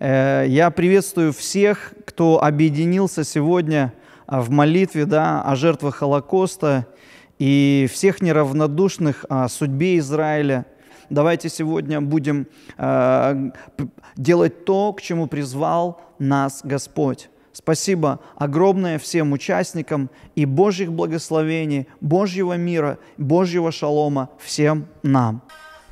Э, я приветствую всех, кто объединился сегодня а, в молитве да, о жертвах Холокоста и всех неравнодушных о судьбе Израиля. Давайте сегодня будем э, делать то, к чему призвал нас Господь. Спасибо огромное всем участникам и Божьих благословений, Божьего мира, Божьего шалома всем нам.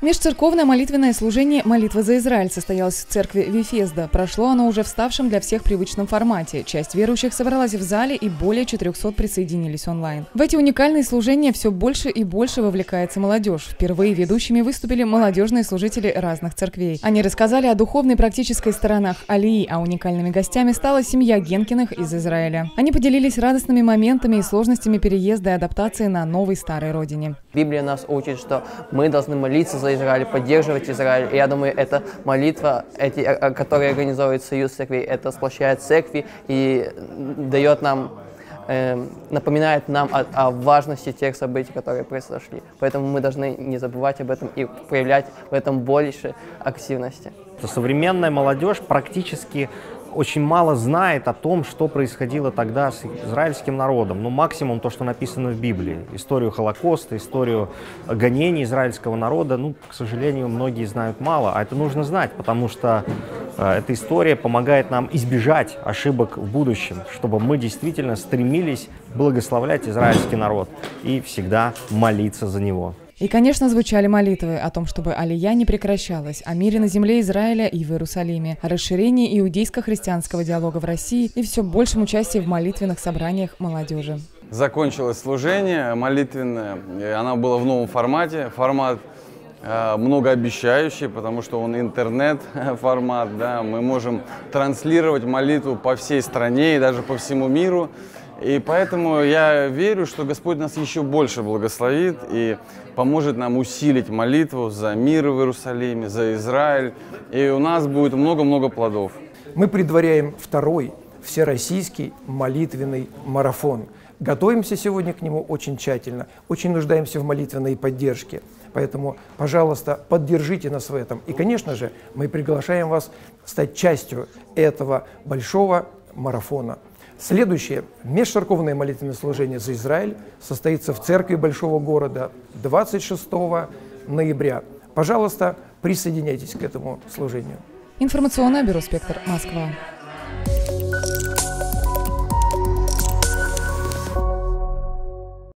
Межцерковное молитвенное служение «Молитва за Израиль» состоялось в церкви Вифезда. Прошло оно уже в ставшем для всех привычном формате. Часть верующих собралась в зале и более 400 присоединились онлайн. В эти уникальные служения все больше и больше вовлекается молодежь. Впервые ведущими выступили молодежные служители разных церквей. Они рассказали о духовной практической сторонах Алии, а уникальными гостями стала семья Генкиных из Израиля. Они поделились радостными моментами и сложностями переезда и адаптации на новой старой родине. Библия нас учит, что мы должны молиться за Израиль, поддерживать Израиль. И я думаю, эта молитва, эти, которая организовывает Союз церквей, это сплощает церкви и дает нам э, напоминает нам о, о важности тех событий, которые произошли. Поэтому мы должны не забывать об этом и проявлять в этом больше активности. Современная молодежь практически очень мало знает о том, что происходило тогда с израильским народом. Ну, максимум то, что написано в Библии. Историю Холокоста, историю гонений израильского народа, ну, к сожалению, многие знают мало. А это нужно знать, потому что э, эта история помогает нам избежать ошибок в будущем, чтобы мы действительно стремились благословлять израильский народ и всегда молиться за него. И, конечно, звучали молитвы о том, чтобы Алия не прекращалась, о мире на земле Израиля и в Иерусалиме, о расширении иудейско-христианского диалога в России и все большем участии в молитвенных собраниях молодежи. Закончилось служение молитвенное, оно было в новом формате, формат э, многообещающий, потому что он интернет-формат, да, мы можем транслировать молитву по всей стране и даже по всему миру. И поэтому я верю, что Господь нас еще больше благословит и поможет нам усилить молитву за мир в Иерусалиме, за Израиль. И у нас будет много-много плодов. Мы предваряем второй всероссийский молитвенный марафон. Готовимся сегодня к нему очень тщательно, очень нуждаемся в молитвенной поддержке. Поэтому, пожалуйста, поддержите нас в этом. И, конечно же, мы приглашаем вас стать частью этого большого марафона. Следующее межцерковное молитвенное служение за Израиль состоится в церкви большого города 26 ноября. Пожалуйста, присоединяйтесь к этому служению. Информационное бюро «Спектр», Москва.